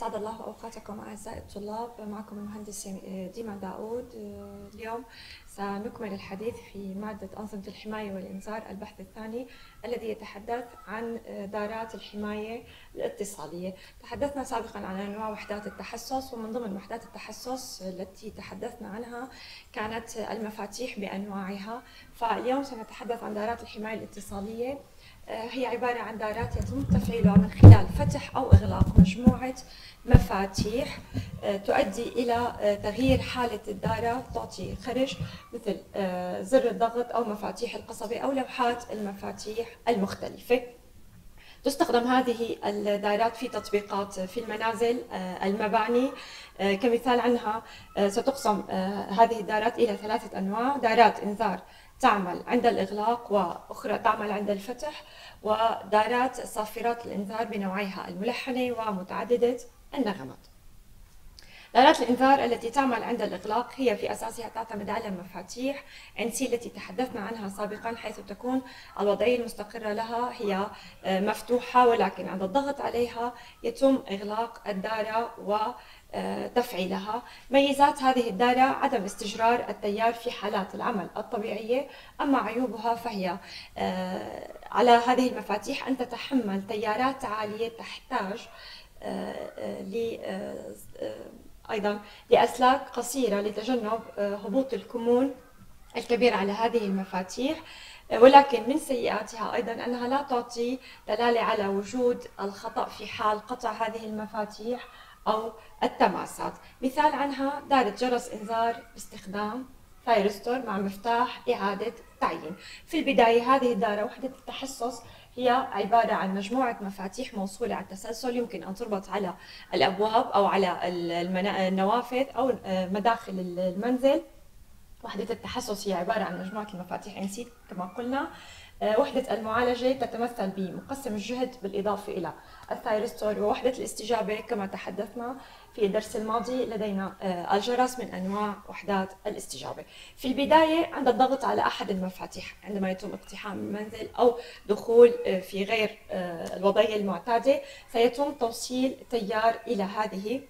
أسعد الله أوقاتكم أعزائي الطلاب. معكم المهندس ديما داود اليوم سنكمل الحديث في مادة أنظمة الحماية والإنذار البحث الثاني الذي يتحدث عن دارات الحماية الاتصالية. تحدثنا سابقا عن أنواع وحدات التحسس ومن ضمن وحدات التحسس التي تحدثنا عنها كانت المفاتيح بأنواعها. فاليوم سنتحدث عن دارات الحماية الاتصالية. آه، هي عبارة عن دائرات يتم تفعيلها من خلال فتح أو إغلاق مجموعة مفاتيح آه، تؤدي إلى آه، تغيير حالة الدائرة تعطي خرج مثل زر الضغط أو مفاتيح القصبة أو لوحات المفاتيح المختلفة. تستخدم هذه الدائرات في تطبيقات في المنازل المباني. كمثال عنها ستقسم هذه الدائرات إلى ثلاثة أنواع. دائرات إنذار تعمل عند الإغلاق وأخرى تعمل عند الفتح ودارات صافرات الإنذار بنوعيها الملحنة ومتعددة النغمات. دارات الإنذار التي تعمل عند الإغلاق هي في أساسها تعتمد على مفاتيح NC التي تحدثنا عنها سابقا حيث تكون الوضعية المستقرة لها هي آه، مفتوحة ولكن عند الضغط عليها يتم إغلاق الدارة و آه، تفعيلها. ميزات هذه الدارة عدم استجرار التيار في حالات العمل الطبيعية أما عيوبها فهي آه، على هذه المفاتيح أن تتحمل تيارات عالية تحتاج ل أيضا لأسلاك قصيرة لتجنب هبوط الكمون الكبير على هذه المفاتيح. ولكن من سيئاتها أيضا أنها لا تعطي دلالة على وجود الخطأ في حال قطع هذه المفاتيح أو التماسات. مثال عنها دارة جرس إنذار باستخدام ثايرستور مع مفتاح إعادة تعيين. في البداية هذه الدارة وحدة التحسس هي عبارة عن مجموعة مفاتيح موصولة على التسلسل يمكن أن تربط على الأبواب أو على النوافذ أو مداخل المنزل. وحدة التحسس هي عبارة عن مجموعة المفاتيح نسيت كما قلنا. آه، وحدة المعالجة تتمثل بمقسم الجهد بالإضافة إلى الثايرستور ووحدة الاستجابة كما تحدثنا في الدرس الماضي لدينا آه، الجرس من أنواع وحدات الاستجابة. في البداية عند الضغط على أحد المفاتيح عندما يتم اقتحام المنزل أو دخول آه، في غير الوضعية المعتادة سيتم توصيل تيار إلى هذه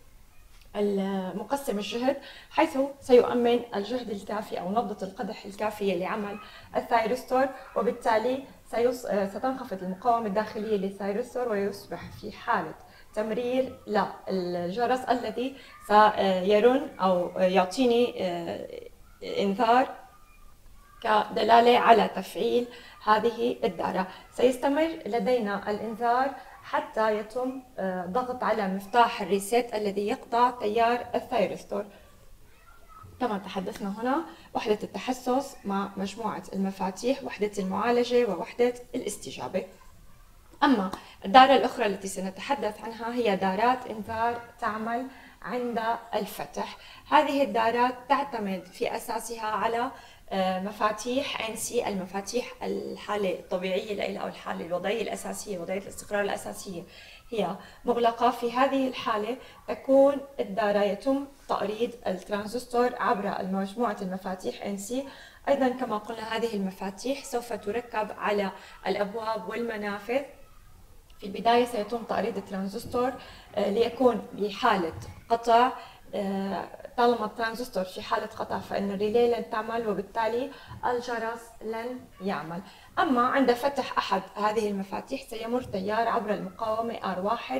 المقسم الجهد حيث سيؤمن الجهد الكافي أو نبضة القدح الكافية لعمل الثايروستور وبالتالي ستنخفض المقاومة الداخلية للثايروستور ويصبح في حالة تمرير للجرس الذي سيرن أو يعطيني آه، إنذار كدلالة على تفعيل هذه الدارة. سيستمر لدينا الإنذار حتى يتم آه، ضغط على مفتاح ال reset الذي يقطع تيار الثايرستور كما تحدثنا هنا وحدة التحسس مع مجموعة المفاتيح وحدة المعالجة ووحدة الاستجابة. أما الدارة الأخرى التي سنتحدث عنها هي دارات إنذار تعمل عند الفتح. هذه الدارات تعتمد في أساسها على آه، مفاتيح سي المفاتيح الحالة الطبيعية لها أو الحالة الوضعية الأساسية وضعية الاستقرار الأساسية. هي مغلقة في هذه الحالة تكون الدارة يتم تأريض الترانزستور عبر مجموعة المفاتيح C أيضا كما قلنا هذه المفاتيح سوف تركب على الأبواب والمنافذ. في البداية سيتم تأريض الترانزستور آه، ليكون بحالة قطع آه، طالما الترانزستور في حالة قطع فإن ال relay لن تعمل وبالتالي الجرس لن يعمل. أما عند فتح أحد هذه المفاتيح سيمر تيار عبر المقاومة R1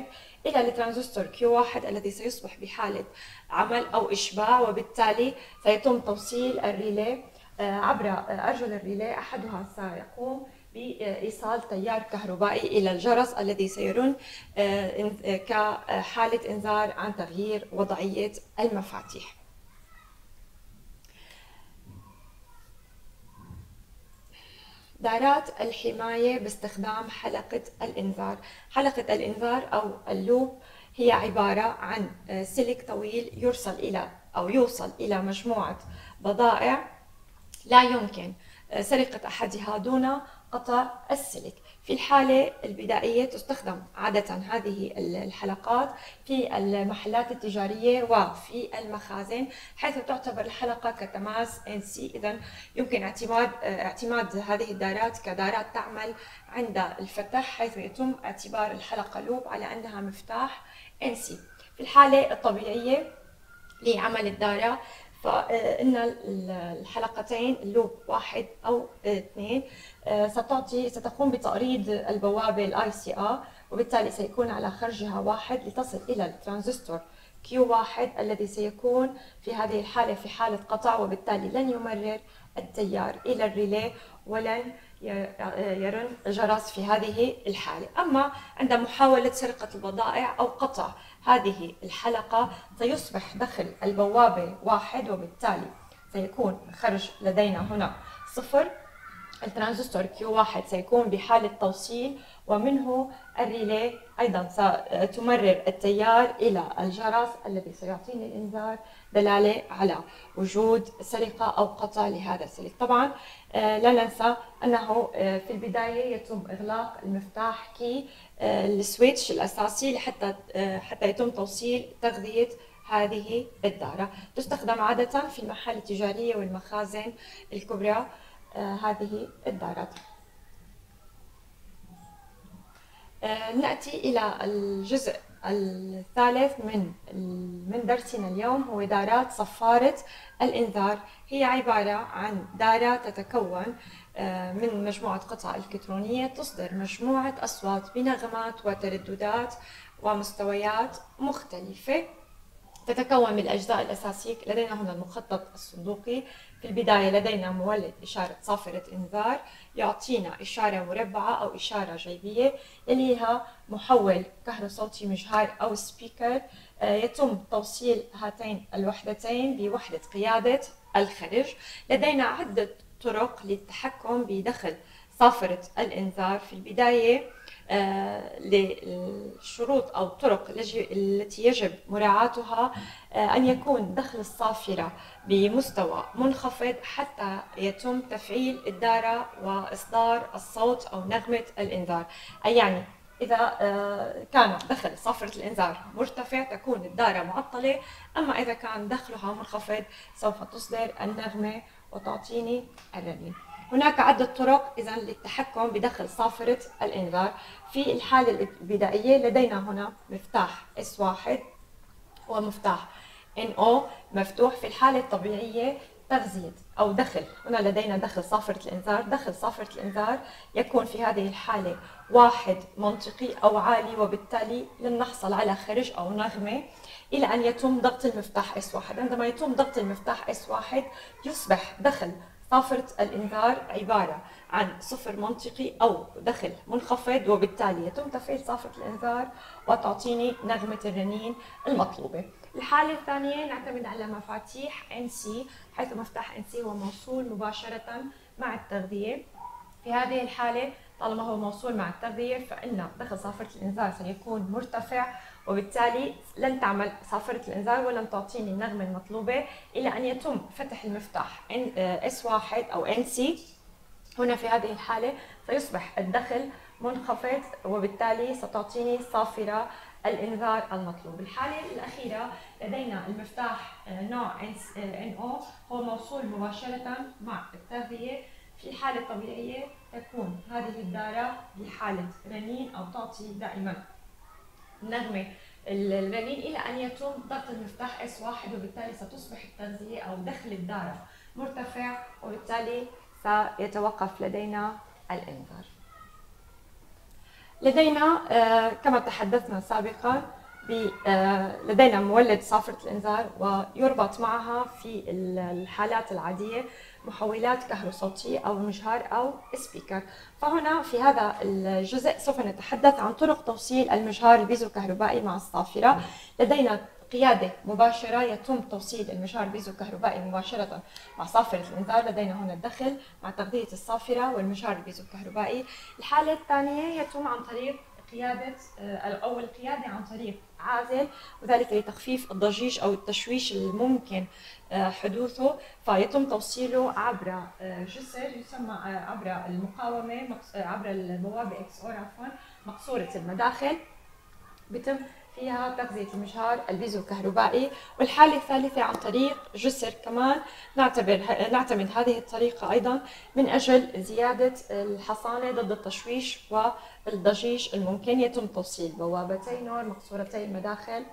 إلى الترانزستور Q1 الذي سيصبح بحالة عمل أو إشباع وبالتالي سيتم توصيل ال relay آه، عبر أرجل ال relay أحدها سيقوم بإيصال تيار كهربائي إلى الجرس الذي سيرن آه، آه، كحالة إنذار عن تغيير وضعية المفاتيح. دارات الحماية باستخدام حلقة الإنذار. حلقة الإنذار أو اللوب هي عبارة عن آه، سلك طويل يرسل إلى أو يوصل إلى مجموعة بضائع لا يمكن سرقة أحدها دون قطع السلك. في الحالة البدائية تستخدم عادة هذه الحلقات في المحلات التجارية وفي المخازن حيث تعتبر الحلقة كتماس NC إذا يمكن اعتماد اعتماد هذه الدارات كدارات تعمل عند الفتح حيث يتم اعتبار الحلقة loop على أنها مفتاح NC في الحالة الطبيعية لعمل الدارة فإن الحلقتين ال loop واحد أو اثنين آه، ستعطي ستقوم بتأريض البوابة ال ICR وبالتالي سيكون على خرجها واحد لتصل إلى الترانزستور Q واحد الذي سيكون في هذه الحالة في حالة قطع وبالتالي لن يمرر التيار إلى ال relay ولن يرن جرس في هذه الحالة. أما عند محاولة سرقة البضائع أو قطع هذه الحلقة سيصبح دخل البوابة واحد وبالتالي سيكون خرج لدينا هنا صفر الترانزستور Q واحد سيكون بحالة توصيل ومنه ال relay أيضا ستمرر التيار إلى الجرس الذي سيعطيني الإنذار دلالة على وجود سرقة أو قطع لهذا السلك. طبعا آه، لا ننسى أنه آه، في البداية يتم إغلاق المفتاح كي آه، السويتش الأساسي لحتى حتى يتم توصيل تغذية هذه الدارة. تستخدم عادة في المحال التجارية والمخازن الكبرى. هذه الدارات نأتي إلى الجزء الثالث من من درسنا اليوم هو دارات صفارة الإنذار. هي عبارة عن دارة تتكون آه، من مجموعة قطع إلكترونية تصدر مجموعة أصوات بنغمات وترددات ومستويات مختلفة. تتكون من الأجزاء الأساسية لدينا هنا المخطط الصندوقي. في البداية لدينا مولد إشارة صافرة إنذار يعطينا إشارة مربعة أو إشارة جيبية يليها محول كهروصوتي مجهر أو سبيكر. آه، يتم توصيل هاتين الوحدتين بوحدة قيادة الخرج لدينا عدة طرق للتحكم بدخل صافرة الإنذار. في البداية للشروط أو الطرق التي يجب مراعاتها آه، أن يكون دخل الصافرة بمستوى منخفض حتى يتم تفعيل الدارة وإصدار الصوت أو نغمة الإنذار. أي يعني إذا آه، كان دخل صافرة الإنذار مرتفع تكون الدارة معطلة. أما إذا كان دخلها منخفض سوف تصدر النغمة وتعطيني الرنين هناك عدة طرق إذا للتحكم بدخل صافرة الإنذار. في الحالة البدائية لدينا هنا مفتاح S1 ومفتاح NO مفتوح. في الحالة الطبيعية تغذية أو دخل. هنا لدينا دخل صافرة الإنذار. دخل صافرة الإنذار يكون في هذه الحالة واحد منطقي أو عالي وبالتالي لن نحصل على خرج أو نغمة إلى أن يتم ضغط المفتاح S1 عندما يتم ضغط المفتاح S1 يصبح دخل صافرة الإنذار عبارة عن صفر منطقي أو دخل منخفض وبالتالي يتم تفعيل صافرة الإنذار وتعطيني نغمة الرنين المطلوبة. الحالة الثانية نعتمد على مفاتيح NC حيث مفتاح NC هو موصول مباشرة مع التغذية. في هذه الحالة طالما هو موصول مع التغذية فإن دخل صافرة الإنذار سيكون مرتفع وبالتالي لن تعمل صافرة الإنذار ولن تعطيني النغمة المطلوبة إلى أن يتم فتح المفتاح S1 أو NC هنا في هذه الحالة سيصبح الدخل منخفض وبالتالي ستعطيني صافرة الإنذار المطلوب. الحالة الأخيرة لدينا المفتاح آه، نوع NO آه، هو موصول مباشرة مع التغذية. في الحالة الطبيعية تكون هذه الدارة بحالة رنين أو تعطي دائما. نغمة. الرنين إلى أن يتم ضغط المفتاح S1 وبالتالي ستصبح التغذية أو دخل الدارة مرتفع وبالتالي سيتوقف لدينا الإنذار. لدينا آه، كما تحدثنا سابقا آه، لدينا مولد صافرة الإنذار ويربط معها في الحالات العادية محولات كهروصوتية أو مجهر أو speaker. فهنا في هذا الجزء سوف نتحدث عن طرق توصيل المجهر البيزو كهربائي مع الصافرة. لدينا قيادة مباشرة يتم توصيل المجهر البيزو كهربائي مباشرة مع صافرة الإنذار. لدينا هنا الدخل مع تغذية الصافرة والمجهر البيزو الكهربائي الحالة الثانية يتم عن طريق قيادة أو القيادة عن طريق عازل وذلك لتخفيف الضجيج أو التشويش الممكن حدوثه فيتم توصيله عبر جسر يسمى عبر المقاومة عبر البوابة XOR عفوا مقصورة المداخل. بتم فيها تغذية المجهر البيزو كهربائي والحالة الثالثة عن طريق جسر كمان. نعتبر نعتمد هذه الطريقة أيضا من أجل زيادة الحصانة ضد التشويش والضجيج الممكن. يتم توصيل بوابتي NOR مقصورتي المداخل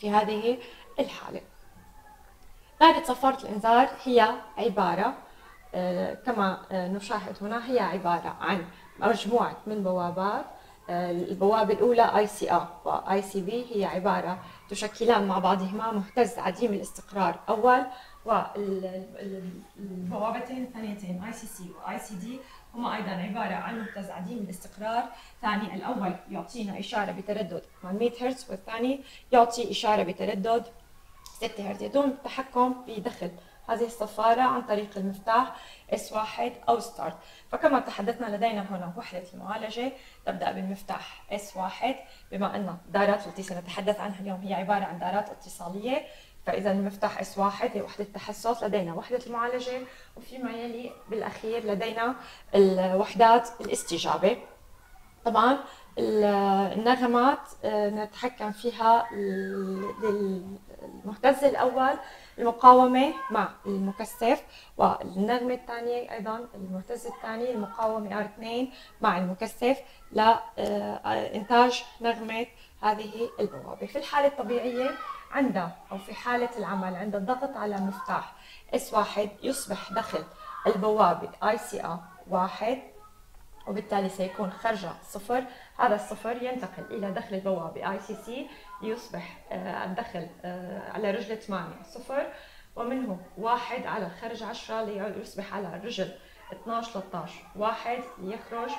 في هذه الحالة. دائرة صفارة الإنذار هي عبارة آه، كما نشاهد هنا هي عبارة عن مجموعة من بوابات البوابة الأولى IC A و IC B هي عبارة تشكلان مع بعضهما مهتز عديم الاستقرار أول والبوابتين الثانيتين IC C و IC D هما أيضا عبارة عن مهتز عديم الاستقرار. ثاني الأول يعطينا إشارة بتردد 800 هرتز والثاني يعطي إشارة بتردد 6 هرتز يتم التحكم بدخل هذه الصفارة عن طريق المفتاح S1 أو start فكما تحدثنا لدينا هنا وحدة المعالجة تبدأ بالمفتاح S1 بما أن دارات التي سنتحدث عنها اليوم هي عبارة عن دارات اتصالية فإذا المفتاح S1 هي وحدة التحسس لدينا وحدة المعالجة وفيما يلي بالأخير لدينا الوحدات الاستجابة. طبعا النغمات آه، نتحكم فيها للمهتز الأول المقاومة مع المكثف والنغمة الثانية أيضا المهتز الثاني المقاومة R2 مع المكثف لإنتاج نغمة هذه البوابة. في الحالة الطبيعية عند أو في حالة العمل عند الضغط على مفتاح S1 يصبح دخل البوابة IC A واحد. وبالتالي سيكون خرجها صفر. هذا الصفر ينتقل إلى دخل البوابة IC C ليصبح آه، الدخل آه، على رجل 8 صفر. ومنه واحد على الخرج 10 ليصبح على الرجل 12 13 واحد ليخرج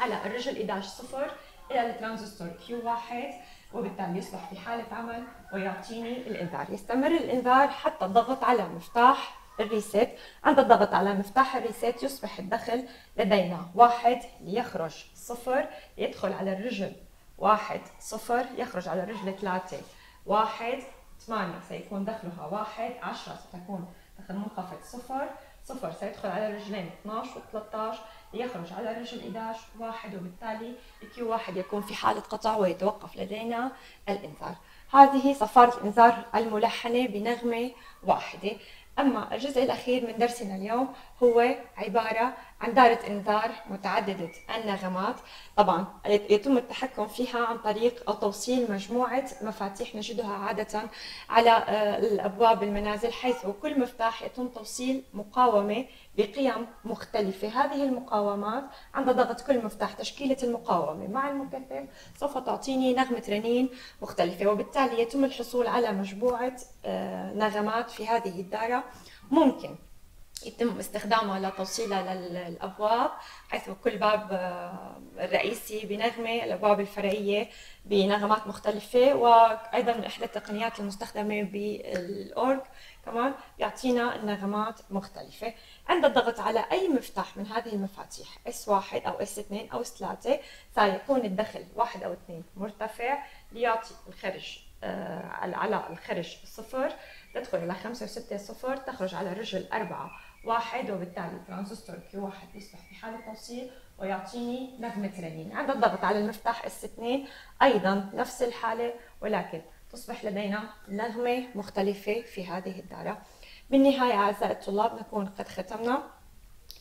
على الرجل 11 صفر إلى الترانزستور Q واحد. وبالتالي يصبح في حالة عمل ويعطيني الإنذار. يستمر الإنذار حتى الضغط على مفتاح ال reset. عند الضغط على مفتاح ال reset يصبح الدخل لدينا. واحد ليخرج صفر يدخل على الرجل. واحد صفر يخرج على الرجل ثلاثة. واحد ثمانية سيكون دخلها واحد. عشرة ستكون دخل منخفض صفر. صفر سيدخل على الرجلين. 12 و 13 ليخرج على الرجل 11 واحد وبالتالي كيو واحد يكون في حالة قطع ويتوقف لدينا الإنذار. هذه صفارة الإنذار الملحنة بنغمة واحدة. أما الجزء الأخير من درسنا اليوم هو عبارة عن دارة إنذار متعددة النغمات. طبعا يتم التحكم فيها عن طريق أو توصيل مجموعة مفاتيح نجدها عادة على آه، الأبواب المنازل حيث كل مفتاح يتم توصيل مقاومة بقيم مختلفة. هذه المقاومات عند ضغط كل مفتاح تشكيلة المقاومة. مع المكثف سوف تعطيني نغمة رنين مختلفة وبالتالي يتم الحصول على مجموعة آه، نغمات في هذه الدارة ممكن يتم استخدامها لتوصيلها للابواب حيث كل باب آه، الرئيسي بنغمة الأبواب الفرعية بنغمات مختلفة وأيضا إحدى التقنيات المستخدمة بالأورج كمان يعطينا النغمات مختلفة. عند الضغط على أي مفتاح من هذه المفاتيح؟ S1 أو S2 أو S3 سيكون الدخل واحد أو اثنين مرتفع ليعطي الخرج آه، على الخرج صفر تدخل إلى خمسة وستة صفر تخرج على رجل أربعة واحد وبالتالي ترانزستور Q واحد يصبح في حالة توصيل ويعطيني نغمة رنين. عند الضغط على المفتاح إس 2 أيضا نفس الحالة ولكن تصبح لدينا نغمة مختلفة في هذه الدارة بالنهاية أعزائي الطلاب نكون قد ختمنا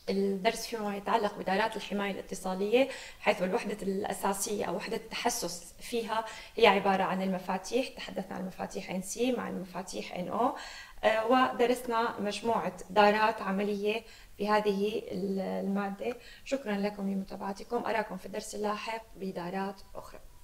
الدرس فيما يتعلق بدارات الحماية الاتصالية حيث الوحدة الأساسية أو وحدة التحسس فيها هي عبارة عن المفاتيح. تحدثنا عن المفاتيح NC مع المفاتيح NO آه، ودرسنا مجموعة دارات عملية في هذه المادة. شكرا لكم لمتابعتكم أراكم في الدرس اللاحق بدارات أخرى.